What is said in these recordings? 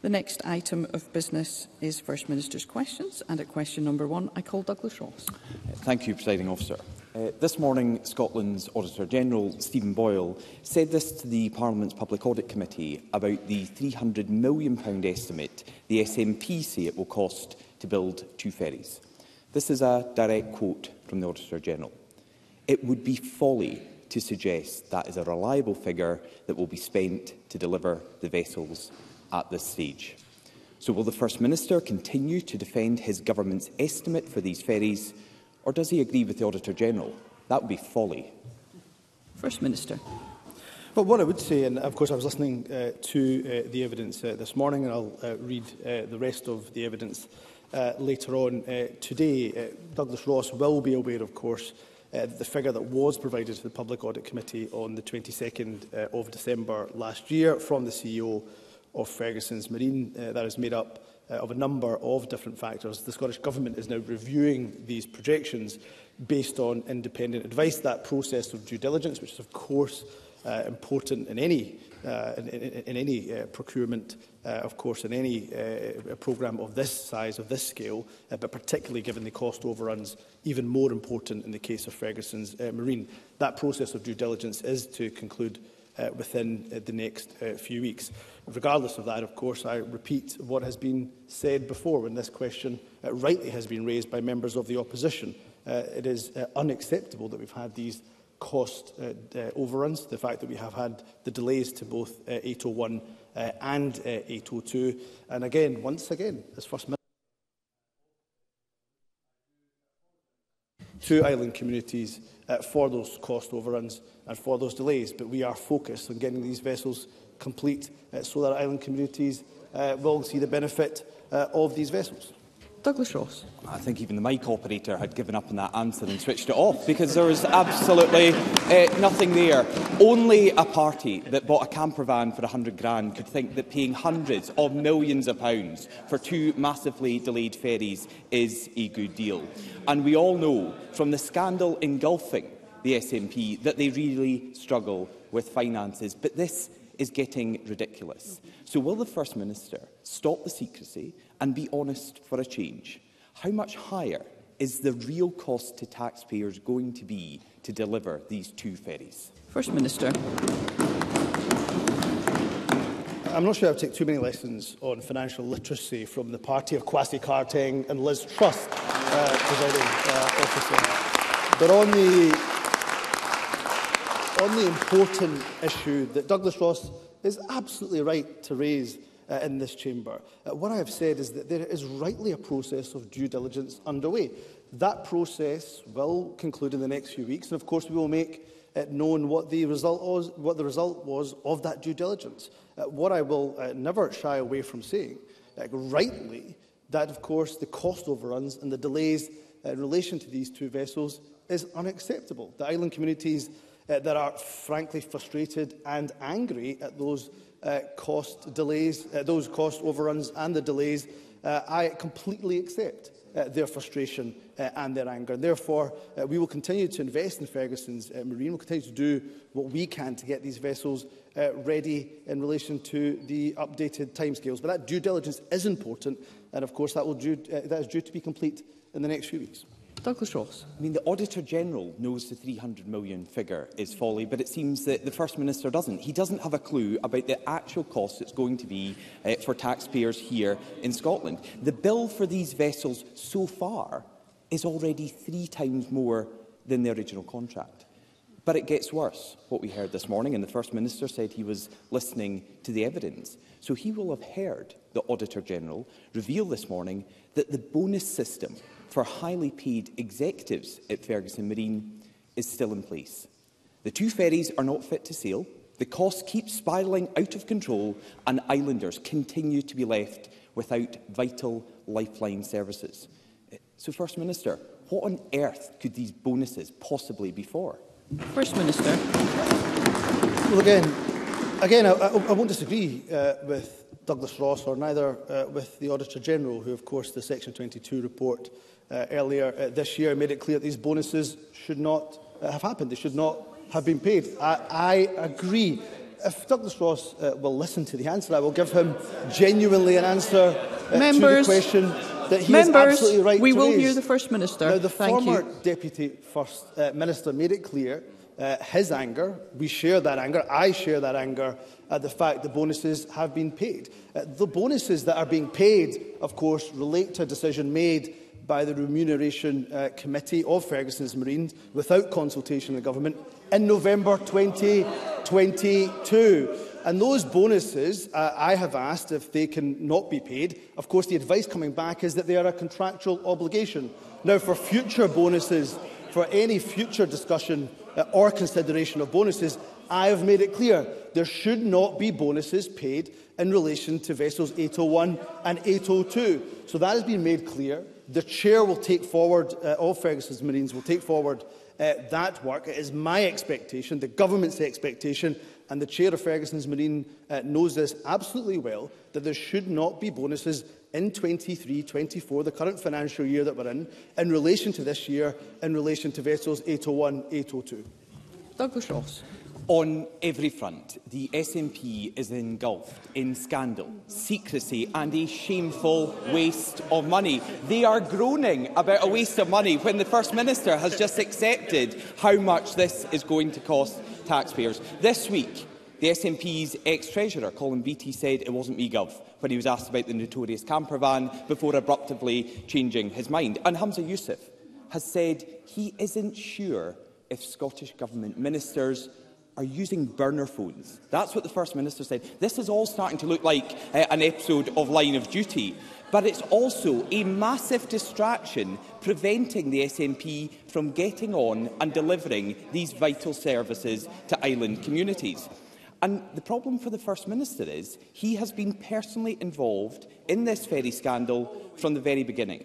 The next item of business is First Minister's questions, and at question number one, I call Douglas Ross. Thank you, Presiding Officer. Uh, this morning, Scotland's Auditor General, Stephen Boyle, said this to the Parliament's Public Audit Committee about the £300 million estimate the SNP say it will cost to build two ferries. This is a direct quote from the Auditor General. It would be folly to suggest that is a reliable figure that will be spent to deliver the vessels at this stage. So will the First Minister continue to defend his government's estimate for these ferries, or does he agree with the Auditor-General? That would be folly. First Minister. Well, what I would say, and of course I was listening uh, to uh, the evidence uh, this morning, and I'll uh, read uh, the rest of the evidence uh, later on uh, today. Uh, Douglas Ross will be aware, of course, uh, the figure that was provided to the Public Audit Committee on the 22nd uh, of December last year from the CEO of Ferguson's Marine. Uh, that is made up uh, of a number of different factors. The Scottish Government is now reviewing these projections based on independent advice. That process of due diligence, which is of course uh, important in any uh, in, in, in any uh, procurement, uh, of course, in any uh, programme of this size, of this scale, uh, but particularly given the cost overruns, even more important in the case of Ferguson's uh, Marine. That process of due diligence is to conclude uh, within uh, the next uh, few weeks. Regardless of that, of course, I repeat what has been said before when this question uh, rightly has been raised by members of the opposition. Uh, it is uh, unacceptable that we've had these cost uh, uh, overruns, the fact that we have had the delays to both uh, 801 uh, and uh, 802. And again, once again, as First Minister, two island communities uh, for those cost overruns and for those delays. But we are focused on getting these vessels complete uh, so that island communities uh, will see the benefit uh, of these vessels. Douglas Ross. I think even the mic operator had given up on that answer and switched it off because there was absolutely uh, nothing there. Only a party that bought a camper van for 100 grand could think that paying hundreds of millions of pounds for two massively delayed ferries is a good deal. And we all know from the scandal engulfing the SNP that they really struggle with finances. But this is getting ridiculous. So will the First Minister stop the secrecy and be honest for a change. How much higher is the real cost to taxpayers going to be to deliver these two ferries? First Minister. I'm not sure I've taken too many lessons on financial literacy from the party of Kwasi Karting and Liz Trust, uh, presiding uh, officer. But on the, on the important issue that Douglas Ross is absolutely right to raise uh, in this chamber. Uh, what I have said is that there is rightly a process of due diligence underway. That process will conclude in the next few weeks, and of course we will make it known what the result was, what the result was of that due diligence. Uh, what I will uh, never shy away from saying, uh, rightly, that of course the cost overruns and the delays uh, in relation to these two vessels is unacceptable. The island communities uh, that are frankly frustrated and angry at those Uh, cost delays, uh, those cost overruns and the delays, uh, I completely accept uh, their frustration uh, and their anger. And therefore, uh, we will continue to invest in Ferguson's uh, Marine. We'll continue to do what we can to get these vessels uh, ready in relation to the updated timescales. But that due diligence is important, and of course that, will due, uh, that is due to be complete in the next few weeks. Douglas Ross. I mean, the Auditor General knows the 300 million figure is folly, but it seems that the First Minister doesn't. He doesn't have a clue about the actual cost it's going to be uh, for taxpayers here in Scotland. The bill for these vessels so far is already three times more than the original contract. But it gets worse, what we heard this morning, and the First Minister said he was listening to the evidence. So he will have heard the Auditor General reveal this morning that the bonus system for highly paid executives at Ferguson Marine is still in place. The two ferries are not fit to sail, the costs keep spiralling out of control and islanders continue to be left without vital lifeline services. So, First Minister, what on earth could these bonuses possibly be for? First Minister. Well, again, again I, I, I won't disagree uh, with Douglas Ross or neither uh, with the Auditor General, who, of course, the Section 22 report uh, earlier uh, this year made it clear that these bonuses should not uh, have happened. They should not have been paid. I, I agree. If Douglas Ross uh, will listen to the answer, I will give him genuinely an answer uh, Members. to the question that he Members, is absolutely right we to will raise. hear the First Minister. Now, the Thank former you. Deputy First uh, Minister made it clear uh, his anger, we share that anger, I share that anger at the fact the bonuses have been paid. Uh, the bonuses that are being paid, of course, relate to a decision made by the Remuneration uh, Committee of Ferguson's Marines without consultation with the government in November 2022. And those bonuses, uh, I have asked if they can not be paid. Of course, the advice coming back is that they are a contractual obligation. Now, for future bonuses, for any future discussion uh, or consideration of bonuses, I have made it clear there should not be bonuses paid in relation to vessels 801 and 802. So that has been made clear. The chair will take forward, uh, all Ferguson's Marines will take forward uh, that work. It is my expectation, the government's expectation, and the chair of Ferguson's Marine uh, knows this absolutely well, that there should not be bonuses in 23-24, the current financial year that we're in, in relation to this year, in relation to vessels 801-802. Douglas Ross. On every front, the SNP is engulfed in scandal, secrecy and a shameful waste of money. They are groaning about a waste of money when the First Minister has just accepted how much this is going to cost taxpayers. This week, the SNP's ex-Treasurer, Colin Beattie, said it wasn't me, Gov, when he was asked about the notorious camper van before abruptly changing his mind. And Hamza Youssef has said he isn't sure if Scottish Government ministers are using burner phones. That's what the First Minister said. This is all starting to look like uh, an episode of Line of Duty. But it's also a massive distraction preventing the SNP from getting on and delivering these vital services to island communities. And the problem for the First Minister is he has been personally involved in this ferry scandal from the very beginning.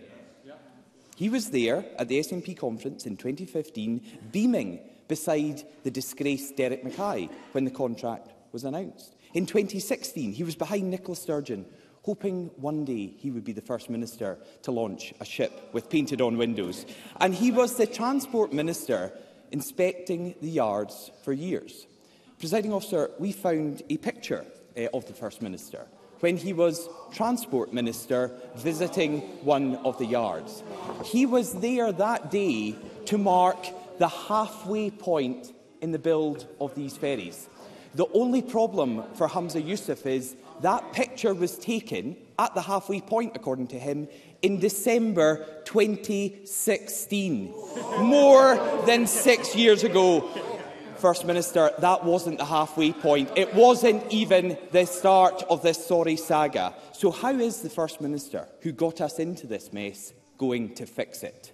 He was there at the SNP conference in 2015 beaming beside the disgraced Derek Mackay when the contract was announced. In 2016, he was behind Nicola Sturgeon, hoping one day he would be the First Minister to launch a ship with painted-on windows. And he was the Transport Minister inspecting the yards for years. Presiding officer, we found a picture uh, of the First Minister when he was Transport Minister visiting one of the yards. He was there that day to mark the halfway point in the build of these ferries. The only problem for Hamza Youssef is that picture was taken at the halfway point, according to him, in December 2016, more than six years ago. First Minister, that wasn't the halfway point. It wasn't even the start of this sorry saga. So how is the First Minister, who got us into this mess, going to fix it?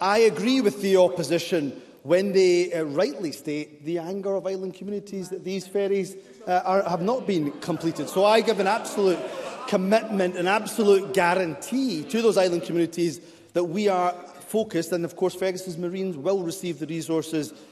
I agree with the opposition when they uh, rightly state the anger of island communities that these ferries uh, are, have not been completed. So I give an absolute commitment, an absolute guarantee to those island communities that we are focused, and of course Ferguson's Marines will receive the resources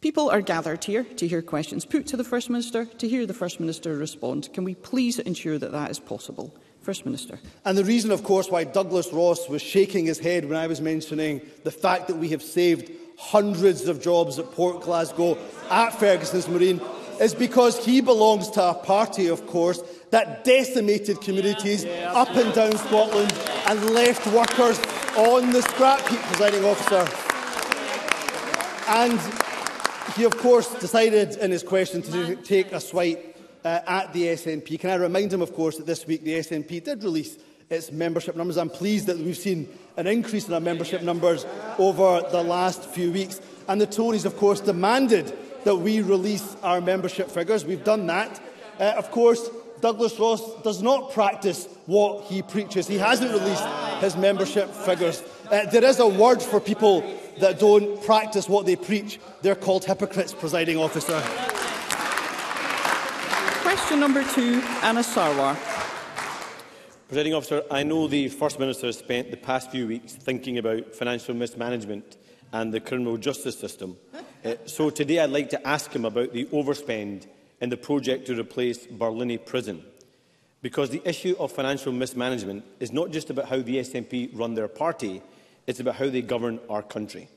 People are gathered here to hear questions put to the First Minister, to hear the First Minister respond. Can we please ensure that that is possible? First Minister. And the reason, of course, why Douglas Ross was shaking his head when I was mentioning the fact that we have saved hundreds of jobs at Port Glasgow, at Ferguson's Marine, is because he belongs to a party, of course, that decimated communities yeah, yeah. up and down Scotland and left workers on the scrap heap, presiding officer. And He, of course, decided in his question to take a swipe uh, at the SNP. Can I remind him, of course, that this week the SNP did release its membership numbers. I'm pleased that we've seen an increase in our membership numbers over the last few weeks. And the Tories, of course, demanded that we release our membership figures. We've done that. Uh, of course, Douglas Ross does not practice what he preaches. He hasn't released his membership figures. Uh, there is a word for people that don't practice what they preach. They're called hypocrites, presiding officer. Question number two, Anna Sarwar. Presiding officer, I know the First Minister has spent the past few weeks thinking about financial mismanagement and the criminal justice system. Uh, so today I'd like to ask him about the overspend in the project to replace Berlini Prison. Because the issue of financial mismanagement is not just about how the SNP run their party, It's about how they govern our country.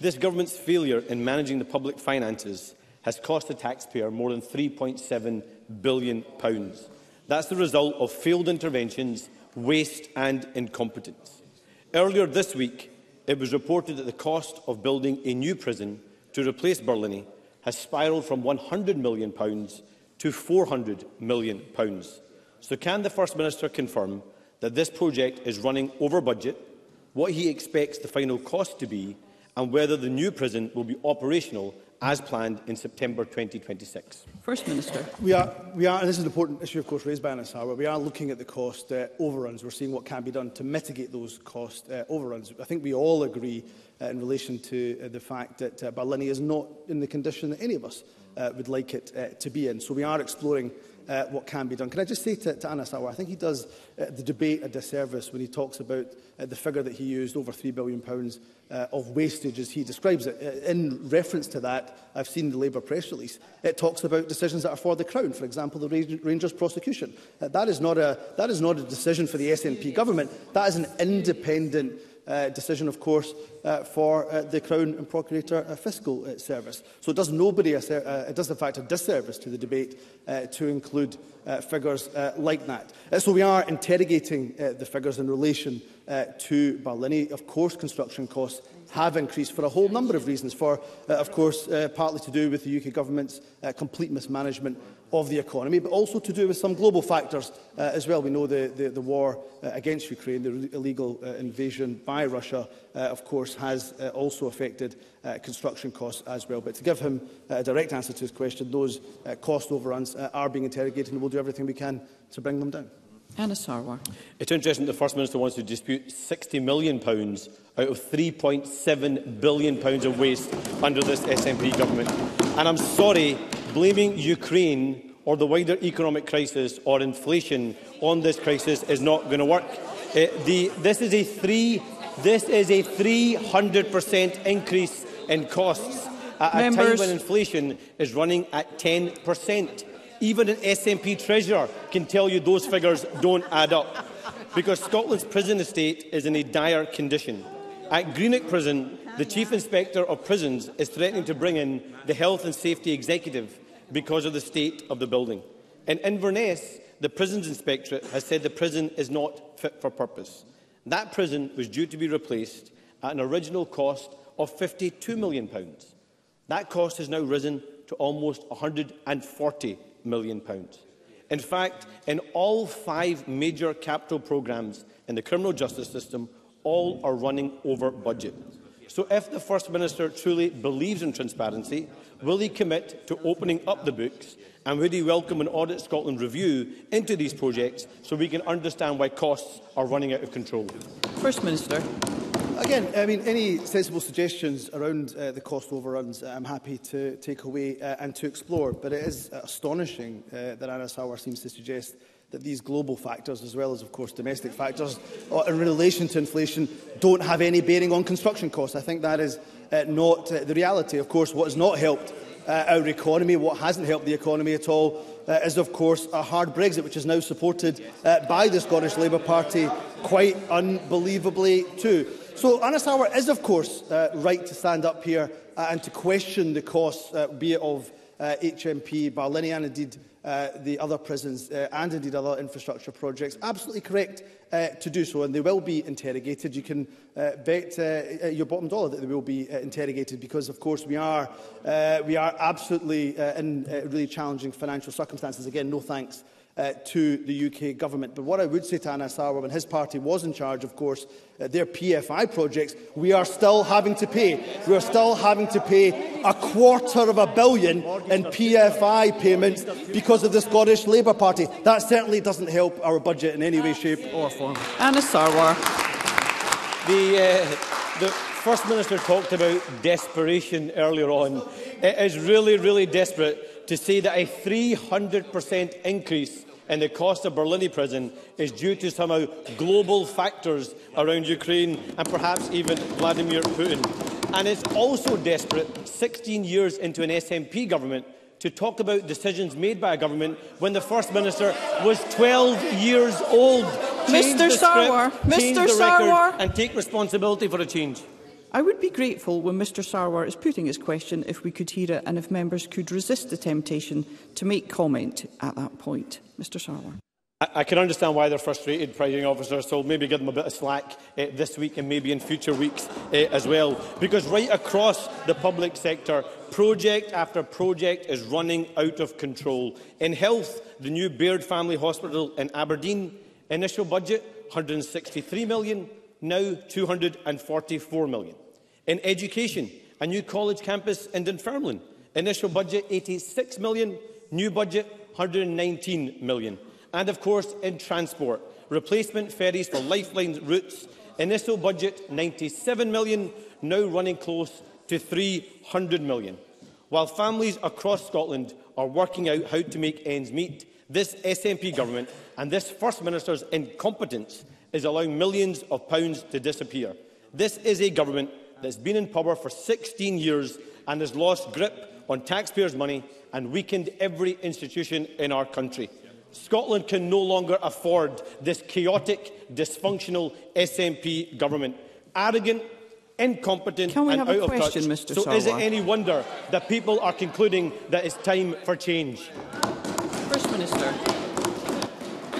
This government's failure in managing the public finances has cost the taxpayer more than £3.7 billion. Pounds. That's the result of failed interventions, waste and incompetence. Earlier this week, it was reported that the cost of building a new prison to replace Burliny has spiralled from £100 million pounds to £400 million. Pounds. So can the First Minister confirm that this project is running over budget what he expects the final cost to be and whether the new prison will be operational as planned in September 2026? First Minister. We are, we are and this is an important issue, of course, raised by Anasar, but we are looking at the cost uh, overruns. We're seeing what can be done to mitigate those cost uh, overruns. I think we all agree uh, in relation to uh, the fact that uh, Barlini is not in the condition that any of us uh, would like it uh, to be in. So we are exploring uh, what can be done. Can I just say to, to Anna Sauer, I think he does uh, the debate a disservice when he talks about uh, the figure that he used, over £3 billion pounds, uh, of wastage as he describes it. Uh, in reference to that, I've seen the Labour press release. It talks about decisions that are for the Crown, for example, the Rangers prosecution. Uh, that, is not a, that is not a decision for the SNP government. That is an independent uh, decision, of course, uh, for uh, the Crown and Procurator uh, Fiscal uh, Service. So it does nobody, a uh, it uh, does in fact a disservice to the debate uh, to include uh, figures uh, like that. Uh, so we are interrogating uh, the figures in relation uh, to Barlini. Of course, construction costs have increased for a whole number of reasons, for, uh, of course, uh, partly to do with the UK Government's uh, complete mismanagement of the economy, but also to do with some global factors uh, as well. We know the, the, the war uh, against Ukraine, the illegal uh, invasion by Russia, uh, of course, has uh, also affected uh, construction costs as well. But to give him uh, a direct answer to his question, those uh, cost overruns uh, are being interrogated and we'll do everything we can to bring them down. Anna Sarwar. It's interesting the First Minister wants to dispute £60 million out of £3.7 billion of waste under this SNP government. And I'm sorry, blaming Ukraine or the wider economic crisis or inflation on this crisis is not going to work. Uh, the, this is a three, this is a 300% increase in costs at Members. a time when inflation is running at 10%. Even an SNP treasurer can tell you those figures don't add up because Scotland's prison estate is in a dire condition. At Greenock Prison, the Chief Inspector of Prisons is threatening to bring in the Health and Safety Executive because of the state of the building. In Inverness, the Prisons Inspectorate has said the prison is not fit for purpose. That prison was due to be replaced at an original cost of £52 million. That cost has now risen to almost £140 million. In fact, in all five major capital programmes in the criminal justice system, all are running over budget. So if the First Minister truly believes in transparency, will he commit to opening up the books and would he welcome an Audit Scotland review into these projects so we can understand why costs are running out of control? First Minister. Again, I mean, any sensible suggestions around uh, the cost overruns I'm happy to take away uh, and to explore, but it is astonishing uh, that Anna Sauer seems to suggest that these global factors, as well as, of course, domestic factors, uh, in relation to inflation, don't have any bearing on construction costs. I think that is uh, not uh, the reality. Of course, what has not helped uh, our economy, what hasn't helped the economy at all, uh, is, of course, a hard Brexit, which is now supported uh, by the Scottish Labour Party quite unbelievably too. So Anna Sauer is, of course, uh, right to stand up here uh, and to question the costs, uh, be it of uh, HMP Barlinian, and indeed uh, the other prisons uh, and indeed other infrastructure projects. Absolutely correct uh, to do so, and they will be interrogated. You can uh, bet uh, your bottom dollar that they will be uh, interrogated because, of course, we are, uh, we are absolutely uh, in uh, really challenging financial circumstances. Again, no thanks uh, to the UK government. But what I would say to Anna Sarwar, when his party was in charge, of course, uh, their PFI projects, we are still having to pay. We are still having to pay a quarter of a billion in PFI payments because of the Scottish Labour Party. That certainly doesn't help our budget in any way, shape or form. Anna Sarwar. The, uh, the First Minister talked about desperation earlier on. It is really, really desperate to say that a 300% increase in the cost of Berlini prison is due to somehow global factors around Ukraine and perhaps even Vladimir Putin. And it's also desperate, 16 years into an SNP government, to talk about decisions made by a government when the First Minister was 12 years old. Change Mr. Sarwar, Mr. Sarwar. And take responsibility for a change. I would be grateful when Mr Sarwar is putting his question if we could hear it and if members could resist the temptation to make comment at that point. Mr Sarwar. I can understand why they're frustrated, presiding officer, so maybe give them a bit of slack uh, this week and maybe in future weeks uh, as well. Because right across the public sector, project after project is running out of control. In health, the new Baird Family Hospital in Aberdeen, initial budget 163 million, now 244 million. In education, a new college campus in Dunfermline. Initial budget 86 million, new budget 119 million. And of course in transport, replacement ferries for lifeline routes, initial budget 97 million, now running close to 300 million. While families across Scotland are working out how to make ends meet, this SNP government and this First Minister's incompetence is allowing millions of pounds to disappear. This is a government that's been in power for 16 years and has lost grip on taxpayers' money and weakened every institution in our country. Scotland can no longer afford this chaotic, dysfunctional SNP government. Arrogant, incompetent and out of question, touch. Mr. So Sarwar? is it any wonder that people are concluding that it's time for change? First Minister.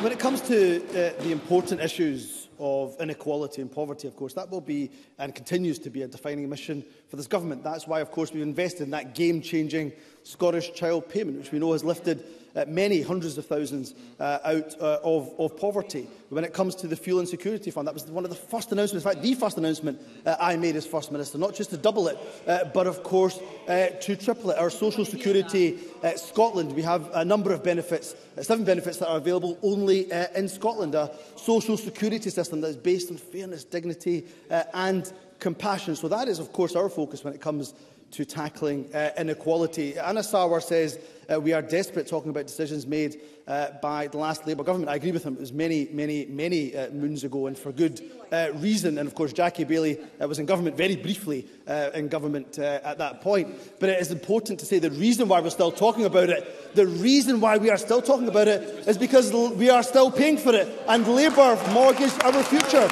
When it comes to uh, the important issues of inequality and poverty, of course. That will be and continues to be a defining mission for this government. That's why, of course, we've invested in that game-changing Scottish Child Payment, which we know has lifted uh, many hundreds of thousands uh, out uh, of, of poverty. When it comes to the Fuel and Security Fund, that was one of the first announcements, in fact, the first announcement uh, I made as First Minister, not just to double it, uh, but of course uh, to triple it. Our Social Security uh, Scotland, we have a number of benefits, uh, seven benefits that are available only uh, in Scotland, a social security system that is based on fairness, dignity uh, and compassion. So that is, of course, our focus when it comes to tackling uh, inequality. Anna Sarwar says uh, we are desperate talking about decisions made uh, by the last Labour government. I agree with him. It was many, many, many uh, moons ago and for good uh, reason. And of course, Jackie Bailey uh, was in government very briefly uh, in government uh, at that point. But it is important to say the reason why we're still talking about it, the reason why we are still talking about it is because we are still paying for it. And Labour mortgaged our future.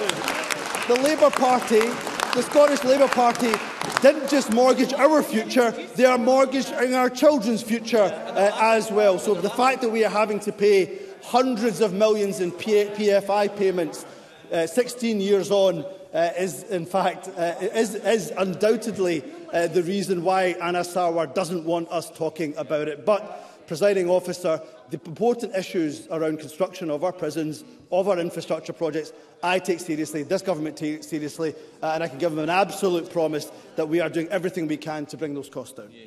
The Labour Party The Scottish Labour Party didn't just mortgage our future, they are mortgaging our children's future uh, as well. So the fact that we are having to pay hundreds of millions in P PFI payments uh, 16 years on uh, is, in fact, uh, is, is undoubtedly uh, the reason why Anna Sarwar doesn't want us talking about it. But, presiding officer, the important issues around construction of our prisons, of our infrastructure projects, I take seriously, this government takes seriously, uh, and I can give them an absolute promise that we are doing everything we can to bring those costs down. Yeah.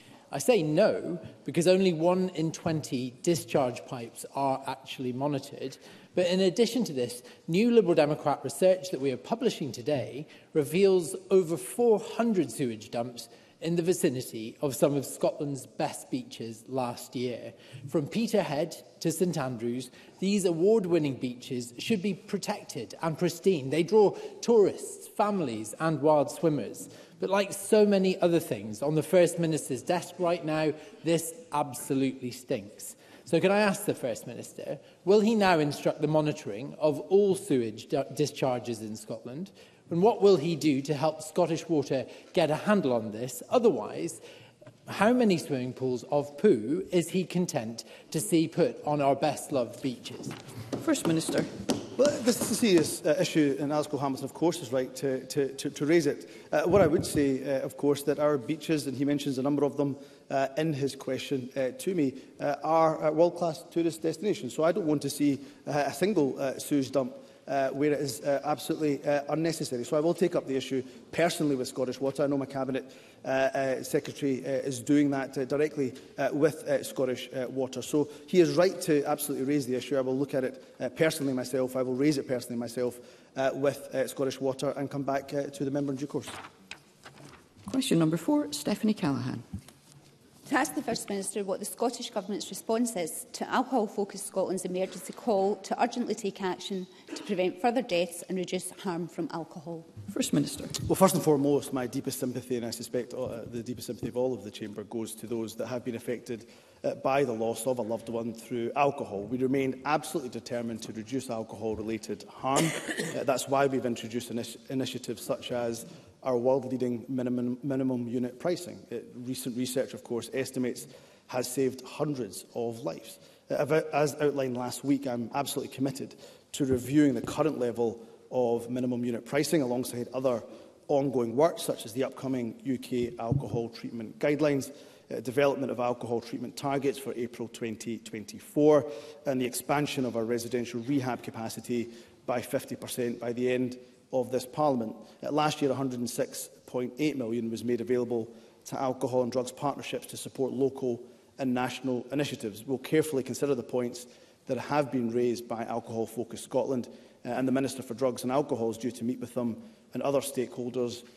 I say no because only one in 20 discharge pipes are actually monitored. But in addition to this, new Liberal Democrat research that we are publishing today reveals over 400 sewage dumps in the vicinity of some of Scotland's best beaches last year. From Peterhead to St Andrews, these award-winning beaches should be protected and pristine. They draw tourists, families and wild swimmers. But like so many other things on the First Minister's desk right now, this absolutely stinks. So can I ask the First Minister, will he now instruct the monitoring of all sewage discharges in Scotland And what will he do to help Scottish Water get a handle on this? Otherwise, how many swimming pools of poo is he content to see put on our best-loved beaches? First Minister. Well, this is a serious uh, issue, and Asco Hamilton, of course, is right to, to, to, to raise it. Uh, what I would say, uh, of course, that our beaches, and he mentions a number of them uh, in his question uh, to me, uh, are uh, world-class tourist destinations. So I don't want to see uh, a single uh, sewage dump uh, where it is uh, absolutely uh, unnecessary. So I will take up the issue personally with Scottish Water. I know my Cabinet uh, uh, Secretary uh, is doing that uh, directly uh, with uh, Scottish uh, Water. So he is right to absolutely raise the issue. I will look at it uh, personally myself. I will raise it personally myself uh, with uh, Scottish Water and come back uh, to the member in due course. Question number four, Stephanie Callaghan. To ask the First Minister what the Scottish Government's response is to Alcohol Focus Scotland's emergency call to urgently take action prevent further deaths and reduce harm from alcohol? First Minister. Well, first and foremost, my deepest sympathy, and I suspect uh, the deepest sympathy of all of the Chamber, goes to those that have been affected uh, by the loss of a loved one through alcohol. We remain absolutely determined to reduce alcohol-related harm. uh, that's why we've introduced initi initiatives such as our world-leading minimum, minimum unit pricing. It, uh, recent research, of course, estimates has saved hundreds of lives. Uh, uh, as outlined last week, I'm absolutely committed to reviewing the current level of minimum unit pricing alongside other ongoing work, such as the upcoming UK alcohol treatment guidelines, uh, development of alcohol treatment targets for April 2024, and the expansion of our residential rehab capacity by 50% by the end of this Parliament. Uh, last year, 106.8 million was made available to alcohol and drugs partnerships to support local and national initiatives. We'll carefully consider the points that have been raised by Alcohol Focus Scotland uh, and the Minister for Drugs and Alcohol is due to meet with them and other stakeholders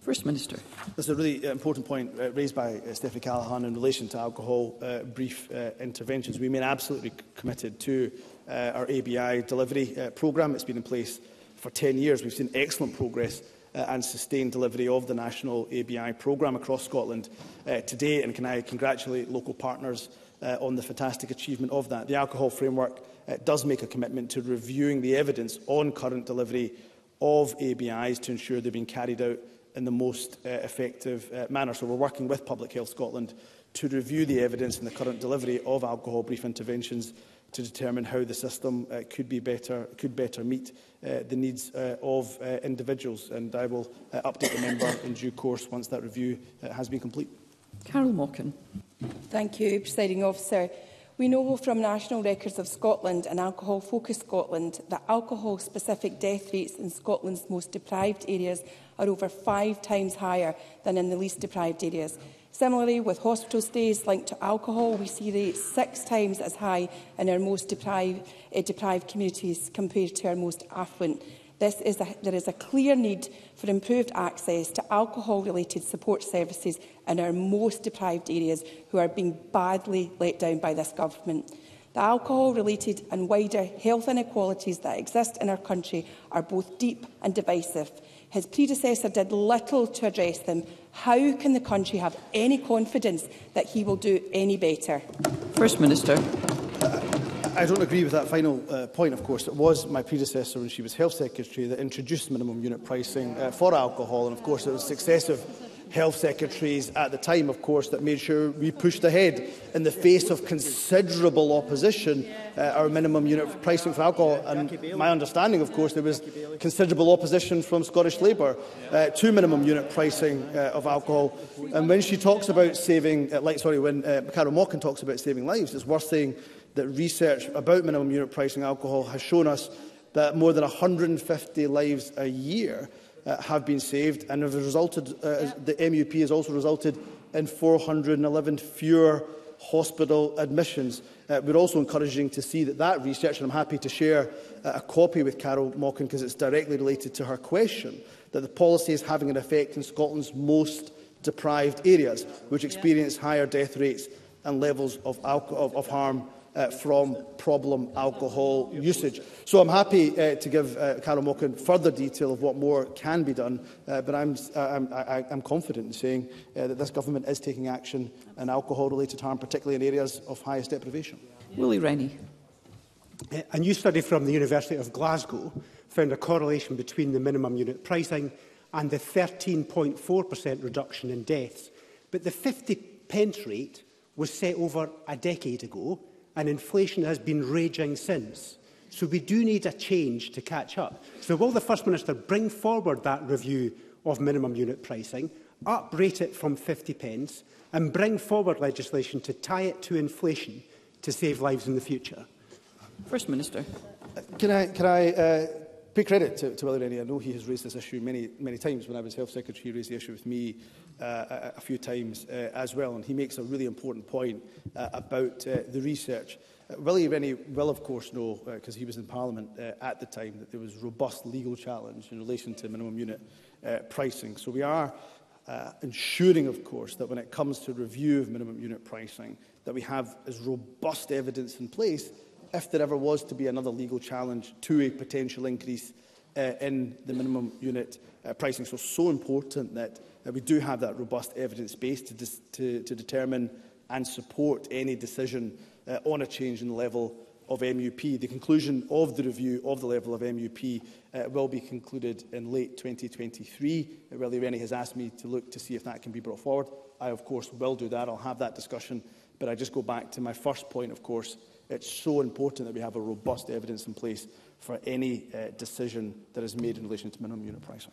First Minister. That's a really uh, important point uh, raised by uh, Stephanie Callaghan in relation to alcohol uh, brief uh, interventions. We remain absolutely committed to uh, our ABI delivery uh, programme. It's been in place for 10 years. We've seen excellent progress uh, and sustained delivery of the national ABI programme across Scotland uh, today. And can I congratulate local partners uh, on the fantastic achievement of that. The alcohol framework uh, does make a commitment to reviewing the evidence on current delivery of ABIs to ensure they're being carried out in the most uh, effective uh, manner. So we're working with Public Health Scotland to review the evidence in the current delivery of alcohol brief interventions to determine how the system uh, could be better could better meet uh, the needs uh, of uh, individuals and I will uh, update the member in due course once that review uh, has been complete. Carol Mockin. Thank you, Presiding Officer. We know from National Records of Scotland and Alcohol Focus Scotland that alcohol-specific death rates in Scotland's most deprived areas are over five times higher than in the least deprived areas. Similarly, with hospital stays linked to alcohol, we see rates six times as high in our most deprived, uh, eh, deprived communities compared to our most affluent This is a, there is a clear need for improved access to alcohol-related support services in our most deprived areas who are being badly let down by this government. The alcohol-related and wider health inequalities that exist in our country are both deep and divisive. His predecessor did little to address them. How can the country have any confidence that he will do any better? First Minister. I don't agree with that final uh, point, of course. It was my predecessor when she was Health Secretary that introduced minimum unit pricing uh, for alcohol, and of course it was successive health secretaries at the time, of course, that made sure we pushed ahead in the face of considerable opposition, uh, our minimum unit pricing for alcohol. And my understanding, of course, there was considerable opposition from Scottish Labour uh, to minimum unit pricing uh, of alcohol. And when she talks about saving, uh, like, sorry, when uh, Carol Mockin talks about saving lives, it's worth saying that research about minimum unit pricing alcohol has shown us that more than 150 lives a year uh, have been saved and have resulted, uh, yeah. the MUP has also resulted in 411 fewer hospital admissions. Uh, we're also encouraging to see that that research, and I'm happy to share uh, a copy with Carol Mockin because it's directly related to her question, that the policy is having an effect in Scotland's most deprived areas, which experience yeah. higher death rates and levels of, of, of harm uh, from problem alcohol usage. So I'm happy uh, to give uh, Carol Mokin further detail of what more can be done, uh, but I'm, uh, I'm, I, I'm confident in saying uh, that this government is taking action on alcohol-related harm, particularly in areas of highest deprivation. Willie Rennie. Uh, a new study from the University of Glasgow found a correlation between the minimum unit pricing and the 13.4% reduction in deaths. But the 50 pence rate was set over a decade ago, and inflation has been raging since. So we do need a change to catch up. So will the First Minister bring forward that review of minimum unit pricing, uprate it from 50 pence, and bring forward legislation to tie it to inflation to save lives in the future? First Minister. Uh, can I, can I uh, pay credit to, to Willie Rennie? I know he has raised this issue many, many times. When I was Health Secretary, he raised the issue with me uh, a, a few times uh, as well, and he makes a really important point uh, about uh, the research. Uh, Willie Rennie will, of course, know, because uh, he was in Parliament uh, at the time, that there was robust legal challenge in relation to minimum unit uh, pricing. So we are uh, ensuring, of course, that when it comes to review of minimum unit pricing, that we have as robust evidence in place if there ever was to be another legal challenge to a potential increase uh, in the minimum unit uh, pricing. So, so important that that we do have that robust evidence base to, to, to determine and support any decision uh, on a change in the level of MUP. The conclusion of the review of the level of MUP uh, will be concluded in late 2023. Really, uh, Willie Rennie has asked me to look to see if that can be brought forward. I, of course, will do that. I'll have that discussion. But I just go back to my first point, of course. It's so important that we have a robust evidence in place for any uh, decision that is made in relation to minimum unit pricing.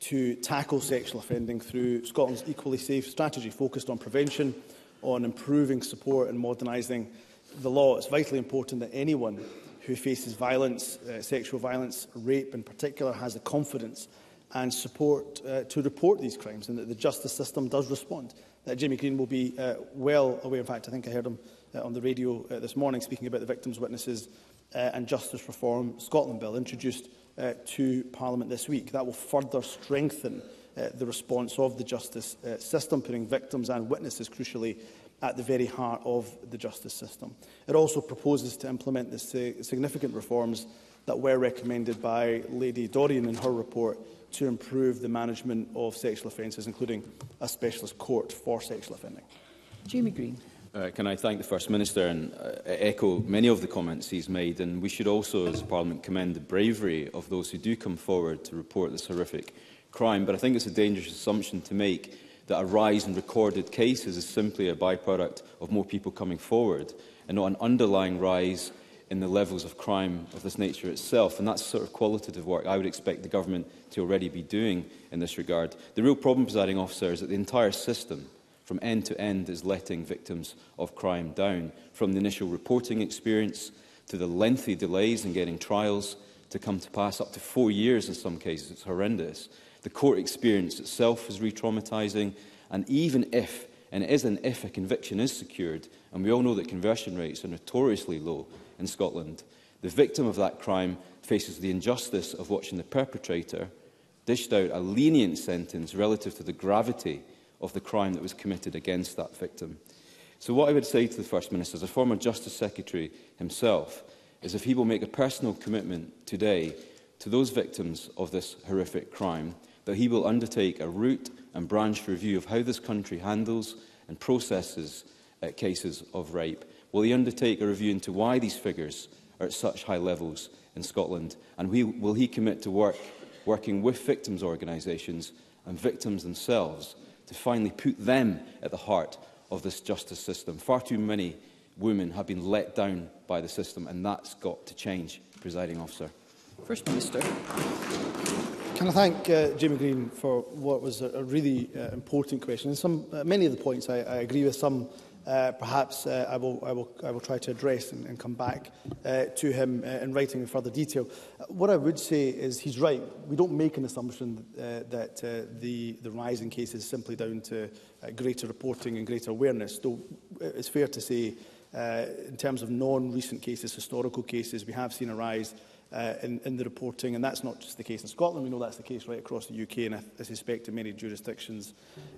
to tackle sexual offending through Scotland's Equally Safe strategy, focused on prevention, on improving support and modernising the law. It's vitally important that anyone who faces violence, uh, sexual violence, rape in particular, has the confidence and support uh, to report these crimes and that the justice system does respond. That uh, Jimmy Green will be uh, well aware. In fact, I think I heard him uh, on the radio uh, this morning speaking about the Victims' Witnesses uh, and Justice Reform Scotland Bill introduced uh, to Parliament this week. That will further strengthen uh, Uh, the response of the justice uh, system, putting victims and witnesses, crucially, at the very heart of the justice system. It also proposes to implement the significant reforms that were recommended by Lady Dorian in her report to improve the management of sexual offences, including a specialist court for sexual offending. Jamie Green. Uh, can I thank the First Minister and uh, echo many of the comments he's made. And we should also, as Parliament, commend the bravery of those who do come forward to report this horrific crime, but I think it's a dangerous assumption to make that a rise in recorded cases is simply a byproduct of more people coming forward and not an underlying rise in the levels of crime of this nature itself. And that's sort of qualitative work I would expect the government to already be doing in this regard. The real problem, presiding officer, is that the entire system from end to end is letting victims of crime down, from the initial reporting experience to the lengthy delays in getting trials to come to pass, up to four years in some cases. It's horrendous. The court experience itself is re-traumatising. And even if, and it is an if, a conviction is secured, and we all know that conversion rates are notoriously low in Scotland, the victim of that crime faces the injustice of watching the perpetrator dished out a lenient sentence relative to the gravity of the crime that was committed against that victim. So what I would say to the First Minister, as a former Justice Secretary himself, is if he will make a personal commitment today to those victims of this horrific crime, that he will undertake a root and branch review of how this country handles and processes uh, cases of rape. Will he undertake a review into why these figures are at such high levels in Scotland? And we, will he commit to work, working with victims' organisations and victims themselves to finally put them at the heart of this justice system? Far too many women have been let down by the system, and that's got to change, presiding officer. First Minister can I thank uh, Jamie Green for what was a, a really uh, important question. And some, uh, many of the points I, I agree with, some uh, perhaps uh, I, will, I, will, I will try to address and, and come back uh, to him uh, in writing in further detail. Uh, what I would say is he's right. We don't make an assumption uh, that uh, the, the rise in cases is simply down to uh, greater reporting and greater awareness, though uh, it's fair to say uh, in terms of non-recent cases, historical cases, we have seen a rise uh, uh, in, in the reporting. And that's not just the case in Scotland. We know that's the case right across the UK and I, I suspect in many jurisdictions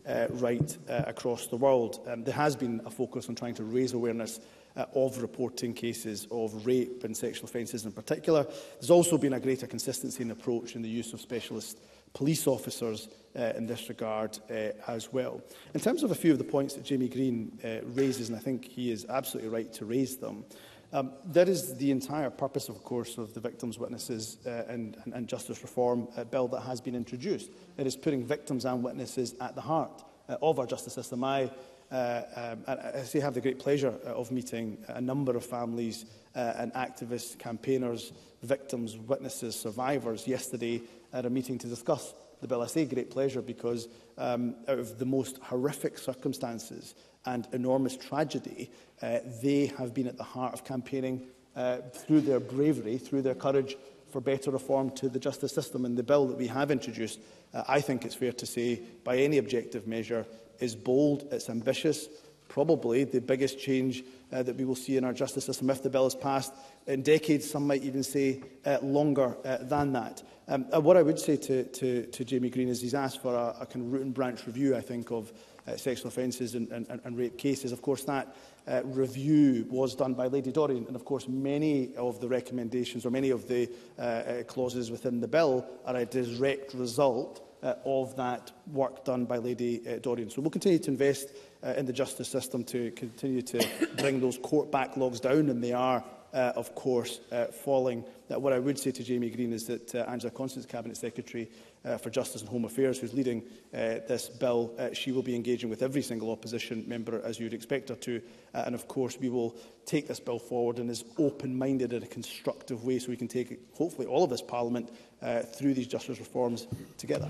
uh, right uh, across the world. Um, there has been a focus on trying to raise awareness uh, of reporting cases of rape and sexual offences in particular. There's also been a greater consistency in approach in the use of specialist police officers uh, in this regard uh, as well. In terms of a few of the points that Jamie Green uh, raises, and I think he is absolutely right to raise them, Um, that is the entire purpose, of course, of the Victims, Witnesses uh, and, and, and, Justice Reform uh, Bill that has been introduced. It is putting victims and witnesses at the heart uh, of our justice system. I, uh, um, I, see, have the great pleasure uh, of meeting a number of families uh, and activists, campaigners, victims, witnesses, survivors yesterday at a meeting to discuss the bill. I say great pleasure because um, out of the most horrific circumstances and enormous tragedy, uh, they have been at the heart of campaigning uh, through their bravery, through their courage for better reform to the justice system. And the bill that we have introduced, uh, I think it's fair to say, by any objective measure, is bold, it's ambitious, probably the biggest change uh, that we will see in our justice system if the bill is passed in decades, some might even say uh, longer uh, than that. Um, uh, what I would say to, to, to Jamie Green is he's asked for a, a kind of root and branch review, I think, of uh, sexual offences and, and, and rape cases. Of course, that uh, review was done by Lady Dorian, and of course, many of the recommendations or many of the uh, uh, clauses within the bill are a direct result uh, of that work done by Lady uh, Dorian. So we'll continue to invest uh, in the justice system to continue to bring those court backlogs down, and they are uh, of course, uh, falling. Uh, what I would say to Jamie Green is that uh, Angela Constance, Cabinet Secretary uh, for Justice and Home Affairs, who's leading uh, this bill, uh, she will be engaging with every single opposition member, as you'd expect her to. Uh, and of course, we will take this bill forward in as open-minded and a constructive way so we can take, hopefully, all of this Parliament uh, through these justice reforms together.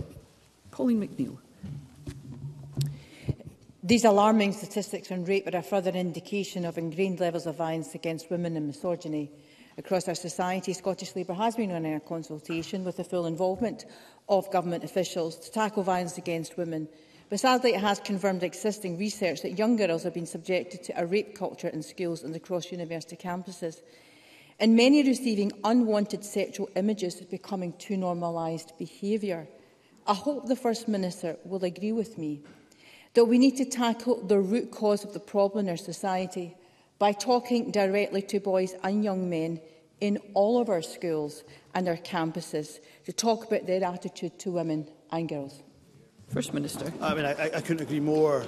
Pauline McNeill. These alarming statistics on rape are a further indication of ingrained levels of violence against women and misogyny. Across our society, Scottish Labour has been running a consultation with the full involvement of government officials to tackle violence against women. But sadly, it has confirmed existing research that young girls have been subjected to a rape culture in schools and across university campuses, and many receiving unwanted sexual images becoming too normalised behaviour. I hope the First Minister will agree with me that we need to tackle the root cause of the problem in our society by talking directly to boys and young men in all of our schools and our campuses to talk about their attitude to women and girls. First Minister. I mean, I, I couldn't agree more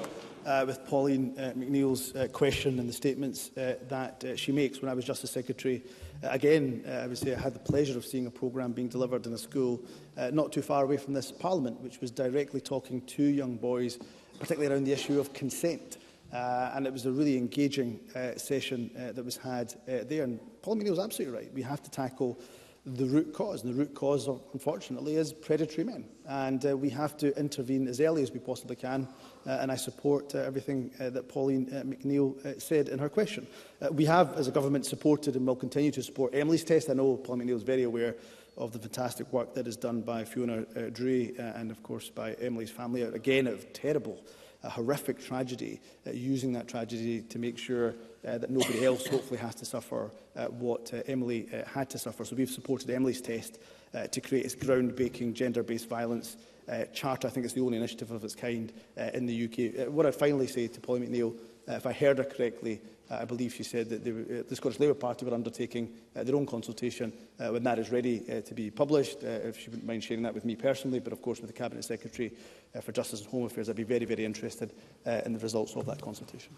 uh, with Pauline uh, McNeill's uh, question and the statements uh, that uh, she makes. When I was Justice Secretary, uh, again, uh, I would say I had the pleasure of seeing a programme being delivered in a school uh, not too far away from this Parliament, which was directly talking to young boys particularly around the issue of consent. Uh, and it was a really engaging uh, session uh, that was had uh, there. And Paul McNeill was absolutely right. We have to tackle the root cause. And the root cause, of, unfortunately, is predatory men. And uh, we have to intervene as early as we possibly can. Uh, and I support uh, everything uh, that Pauline uh, McNeill uh, said in her question. Uh, we have, as a government, supported and will continue to support Emily's test. I know Pauline McNeill is very aware of the fantastic work that is done by Fiona uh, Dre uh, and, of course, by Emily's family. Again, a terrible, a horrific tragedy, uh, using that tragedy to make sure uh, that nobody else hopefully has to suffer uh, what uh, Emily uh, had to suffer. So we've supported Emily's test uh, to create its groundbreaking gender-based violence uh, charter. I think it's the only initiative of its kind uh, in the UK. Uh, what I'd finally say to Paul McNeill Uh, if I heard her correctly, uh, I believe she said that the, uh, the Scottish Labour Party were undertaking uh, their own consultation uh, when that is ready uh, to be published. Uh, if she wouldn't mind sharing that with me personally, but of course with the Cabinet Secretary uh, for Justice and Home Affairs, I'd be very, very interested uh, in the results of that consultation.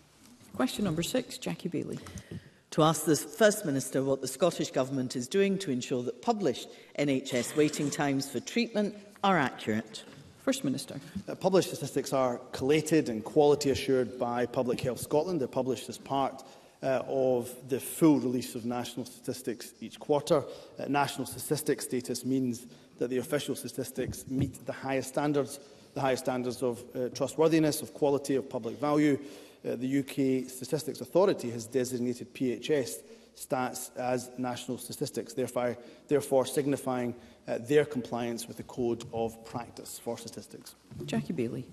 Question number six, Jackie Bailey. To ask the First Minister what the Scottish Government is doing to ensure that published NHS waiting times for treatment are accurate. First Minister. Uh, published statistics are collated and quality assured by Public Health Scotland. They're published as part uh, of the full release of national statistics each quarter. Uh, national statistics status means that the official statistics meet the highest standards, the highest standards of uh, trustworthiness, of quality, of public value. Uh, the UK Statistics Authority has designated PHS stats as national statistics, therefore, therefore signifying uh, their compliance with the Code of Practice for Statistics. Jackie Bailey.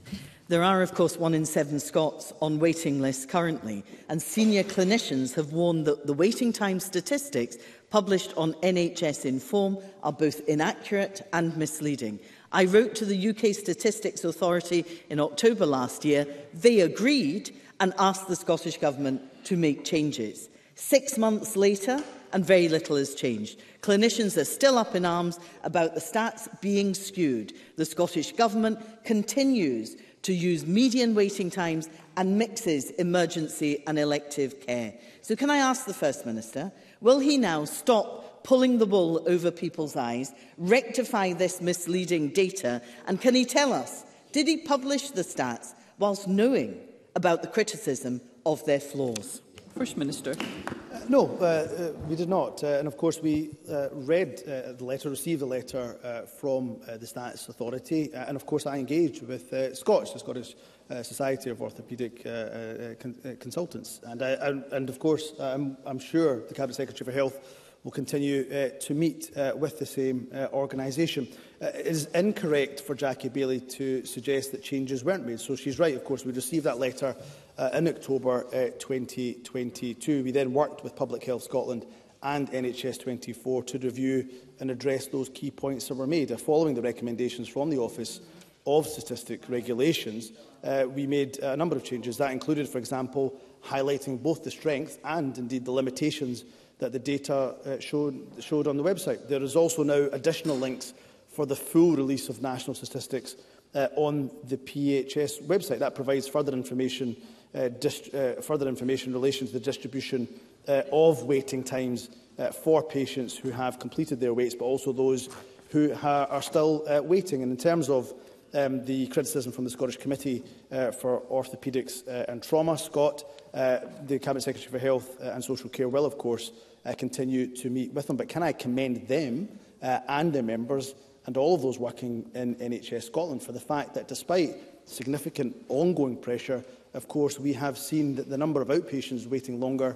There are, of course, one in seven Scots on waiting lists currently, and senior clinicians have warned that the waiting time statistics published on NHS Inform are both inaccurate and misleading. I wrote to the UK Statistics Authority in October last year. They agreed and asked the Scottish Government to make changes. Six months later, and very little has changed. Clinicians are still up in arms about the stats being skewed. The Scottish Government continues to use median waiting times and mixes emergency and elective care. So can I ask the First Minister, will he now stop pulling the wool over people's eyes, rectify this misleading data, and can he tell us, did he publish the stats whilst knowing about the criticism of their flaws? First Minister. Uh, no, uh, uh, we did not. Uh, and of course, we uh, read uh, the letter, received the letter uh, from uh, the Stats Authority. Uh, and of course, I engaged with uh, Scots, the Scottish uh, Society of Orthopaedic uh, uh, con uh, Consultants. And, I, and, and of course, I'm, I'm sure the Cabinet Secretary for Health will continue uh, to meet uh, with the same uh, organisation. Uh, it is incorrect for Jackie Bailey to suggest that changes weren't made. So she's right, of course, we received that letter uh, in October uh, 2022. We then worked with Public Health Scotland and NHS 24 to review and address those key points that were made. Uh, following the recommendations from the Office of Statistic Regulations, uh, we made a number of changes. That included, for example, highlighting both the strength and indeed the limitations that the data uh, showed, showed on the website. There is also now additional links for the full release of national statistics uh, on the PHS website. That provides further information uh, uh, further information in relation to the distribution uh, of waiting times uh, for patients who have completed their waits, but also those who ha are still uh, waiting. And in terms of um, the criticism from the Scottish Committee uh, for Orthopaedics uh, and Trauma, Scott, uh, the Cabinet Secretary for Health uh, and Social Care will, of course, uh, continue to meet with them. But can I commend them uh, and their members and all of those working in NHS Scotland for the fact that despite significant ongoing pressure, Of course, we have seen that the number of outpatients waiting longer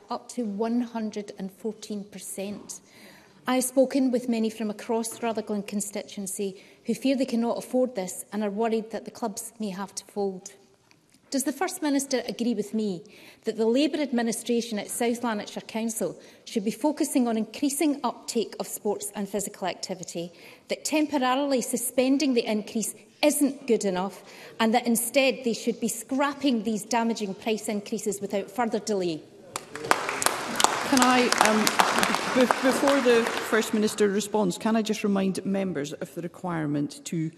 up to 114%. I have spoken with many from across Rutherglen constituency who fear they cannot afford this and are worried that the clubs may have to fold. Does the First Minister agree with me that the Labour administration at South Lanarkshire Council should be focusing on increasing uptake of sports and physical activity, that temporarily suspending the increase isn't good enough and that instead they should be scrapping these damaging price increases without further delay? Can I, um, before the First Minister responds, can I just remind members of the requirement to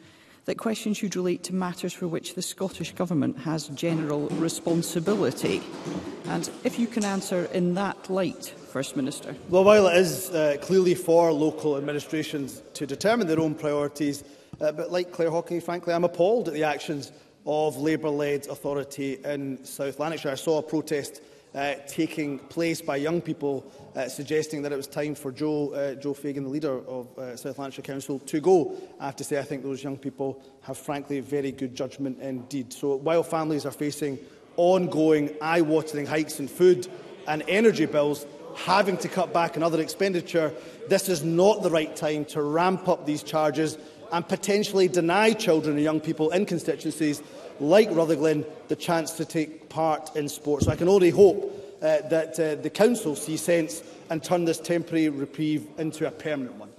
that questions should relate to matters for which the Scottish Government has general responsibility. And if you can answer in that light, First Minister. Well, while it is uh, clearly for local administrations to determine their own priorities, uh, but like Claire Hawking, frankly, I'm appalled at the actions of Labour-led authority in South Lanarkshire. I saw a protest uh, taking place by young people, uh, suggesting that it was time for Joe, uh, Joe Fagan, the leader of uh, South Lanarkshire Council, to go. I have to say I think those young people have, frankly, very good judgment indeed. So while families are facing ongoing eye-watering hikes in food and energy bills, having to cut back another other expenditure, this is not the right time to ramp up these charges and potentially deny children and young people in constituencies like Rutherglen, the chance to take part in sport. So I can only hope uh, that uh, the Council sees sense and turn this temporary reprieve into a permanent one.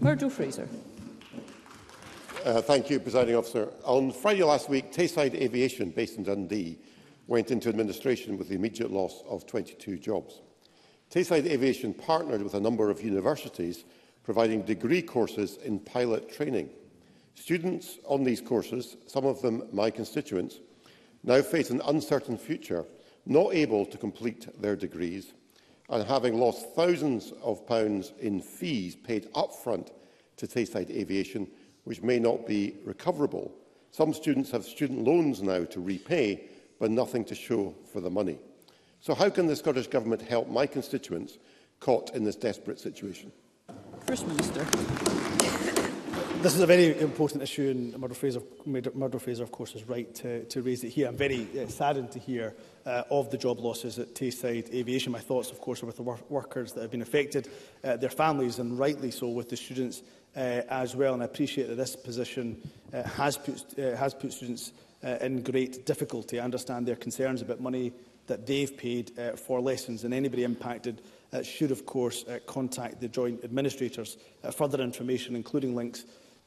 Murdo Fraser. Uh, thank you, Presiding Officer. On Friday last week, Tayside Aviation, based in Dundee, went into administration with the immediate loss of 22 jobs. Tayside Aviation partnered with a number of universities, providing degree courses in pilot training. Students on these courses, some of them my constituents, now face an uncertain future, not able to complete their degrees, and having lost thousands of pounds in fees paid upfront to Tayside Aviation, which may not be recoverable. Some students have student loans now to repay, but nothing to show for the money. So how can the Scottish Government help my constituents caught in this desperate situation? First Minister this is a very important issue, and Murdo Fraser, Murdo Fraser, of course, is right to, to raise it here. I'm very uh, saddened to hear uh, of the job losses at Tayside Aviation. My thoughts, of course, are with the wor workers that have been affected, uh, their families, and rightly so, with the students uh, as well. And I appreciate that this position uh, has, put, uh, has put students uh, in great difficulty. I understand their concerns about money that they've paid uh, for lessons, and anybody impacted uh, should, of course, uh, contact the joint administrators. Uh, further information, including links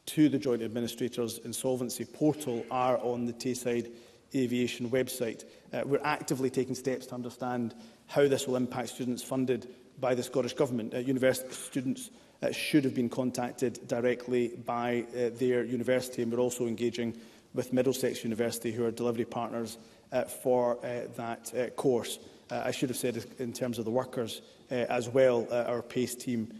to the Joint Administrator's Insolvency Portal are on the Tayside Aviation website. Uh, we're actively taking steps to understand how this will impact students funded by the Scottish Government. Uh, university students uh, should have been contacted directly by uh, their university, and we're also engaging with Middlesex University, who are delivery partners uh, for uh, that uh, course. Uh, I should have said in terms of the workers uh, as well, uh, our PACE team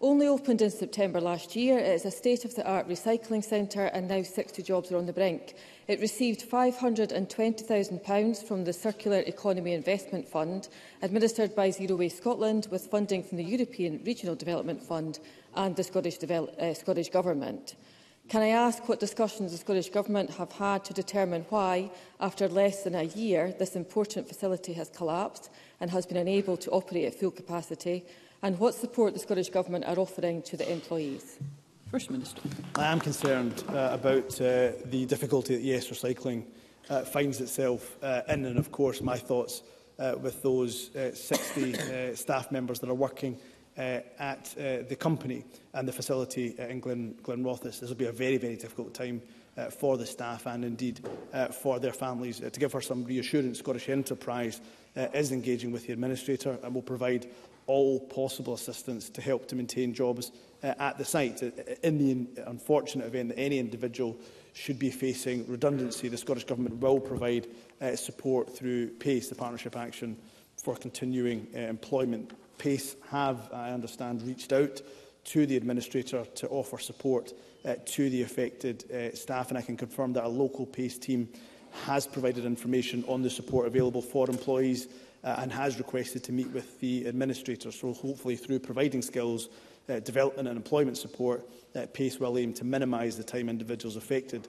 Only opened in September last year, it is a state-of-the-art recycling centre and now 60 jobs are on the brink. It received £520,000 from the Circular Economy Investment Fund, administered by Zero Waste Scotland, with funding from the European Regional Development Fund and the Scottish, Deve uh, Scottish Government. Can I ask what discussions the Scottish Government have had to determine why, after less than a year, this important facility has collapsed and has been unable to operate at full capacity, and what support the Scottish Government are offering to the employees? First Minister. I am concerned uh, about uh, the difficulty that Yes Recycling uh, finds itself uh, in and of course my thoughts uh, with those uh, 60 uh, staff members that are working uh, at uh, the company and the facility uh, in Glen, Glenrothes. This will be a very, very difficult time uh, for the staff and indeed uh, for their families. Uh, to give her some reassurance, Scottish Enterprise uh, is engaging with the administrator and will provide all possible assistance to help to maintain jobs uh, at the site. Uh, in the unfortunate event that any individual should be facing redundancy, the Scottish Government will provide uh, support through PACE, the Partnership Action for Continuing uh, Employment. PACE have, I understand, reached out to the administrator to offer support uh, to the affected uh, staff, and I can confirm that a local PACE team has provided information on the support available for employees uh, and has requested to meet with the administrator. So hopefully through providing skills, uh, development and employment support, uh, PACE will aim to minimise the time individuals affected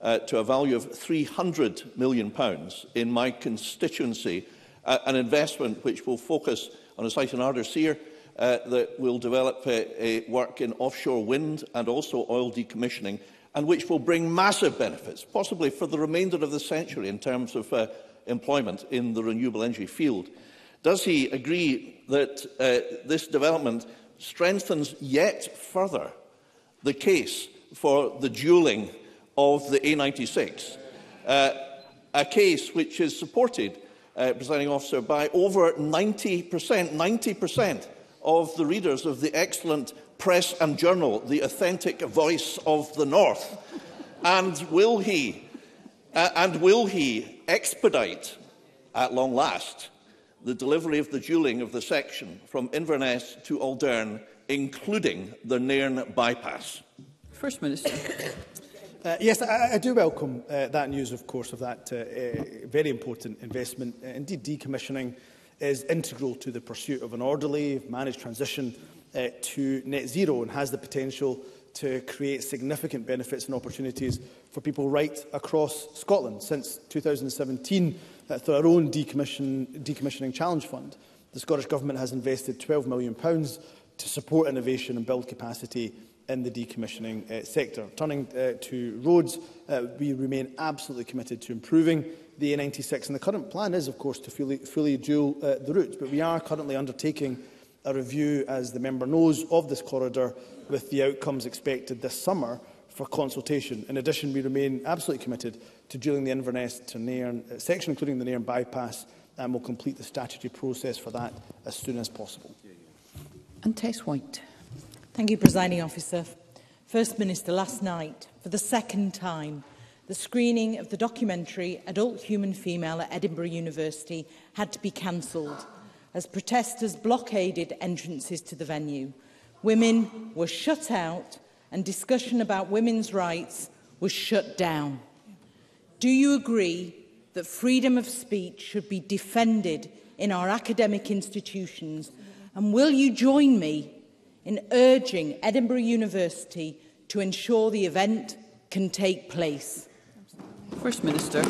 uh, to a value of £300 million in my constituency, uh, an investment which will focus on a site in Ardersier uh, that will develop a, a work in offshore wind and also oil decommissioning, and which will bring massive benefits, possibly for the remainder of the century in terms of uh, employment in the renewable energy field. Does he agree that uh, this development strengthens yet further the case for the duelling of the A96? Uh, a case which is supported, uh, presiding officer, by over 90%, 90% of the readers of the excellent press and journal, The Authentic Voice of the North. and will he, uh, and will he expedite, at long last, the delivery of the dueling of the section from Inverness to Aldern, including the Nairn bypass? First Minister. Uh, yes, I, I do welcome uh, that news, of course, of that uh, uh, very important investment. Uh, indeed, decommissioning is integral to the pursuit of an orderly, managed transition uh, to net zero and has the potential to create significant benefits and opportunities for people right across Scotland. Since 2017, uh, through our own decommission, decommissioning challenge fund, the Scottish Government has invested £12 million pounds to support innovation and build capacity in the decommissioning uh, sector. Turning uh, to roads, uh, we remain absolutely committed to improving the A96 and the current plan is of course to fully, fully dual uh, the routes but we are currently undertaking a review as the member knows of this corridor with the outcomes expected this summer for consultation. In addition we remain absolutely committed to drilling the Inverness to Nairn uh, section, including the Nairn bypass, and we'll complete the statutory process for that as soon as possible. And Tess White. Thank you, Presiding Officer. First Minister, last night, for the second time, the screening of the documentary Adult Human Female at Edinburgh University had to be cancelled as protesters blockaded entrances to the venue. Women were shut out and discussion about women's rights was shut down. Do you agree that freedom of speech should be defended in our academic institutions? And will you join me in urging Edinburgh University to ensure the event can take place? First Minister.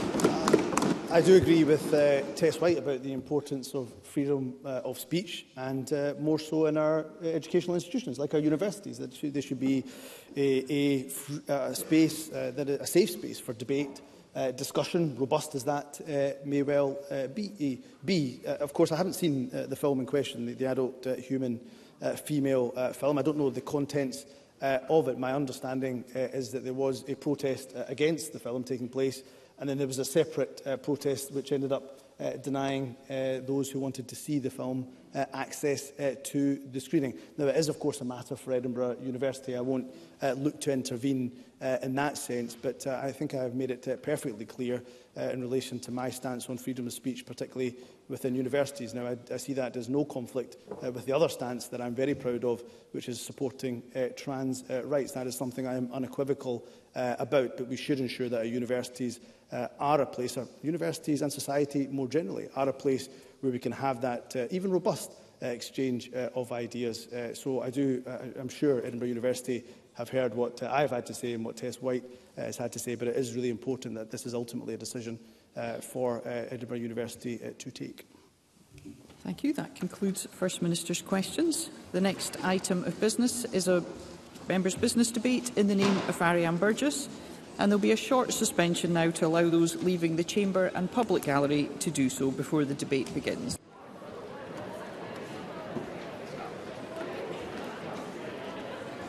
I do agree with uh, Tess White about the importance of freedom uh, of speech and uh, more so in our uh, educational institutions like our universities that there should be a, a, a uh, space uh, that a safe space for debate uh, discussion, robust as that uh, may well uh, be. Eh, be. Uh, of course, I haven't seen uh, the film in question, the, the adult uh, human uh, female uh, film. I don't know the contents uh, of it. My understanding uh, is that there was a protest uh, against the film taking place, and then there was a separate uh, protest which ended up uh, denying uh, those who wanted to see the film uh, access uh, to the screening. Now, it is, of course, a matter for Edinburgh University. I won't uh, look to intervene uh, in that sense, but uh, I think I have made it uh, perfectly clear uh, in relation to my stance on freedom of speech, particularly within universities. Now, I, I see that as no conflict uh, with the other stance that I'm very proud of, which is supporting uh, trans uh, rights. That is something I am unequivocal uh, about, but we should ensure that our universities uh, are a place, our universities and society more generally, are a place where we can have that uh, even robust uh, exchange uh, of ideas. Uh, so I do, uh, I'm sure Edinburgh University have heard what uh, I've had to say and what Tess White uh, has had to say, but it is really important that this is ultimately a decision uh, for uh, Edinburgh University uh, to take. Thank you. That concludes First Minister's questions. The next item of business is a members' business debate in the name of Ariane Burgess. and there'll be a short suspension now to allow those leaving the chamber and public gallery to do so before the debate begins.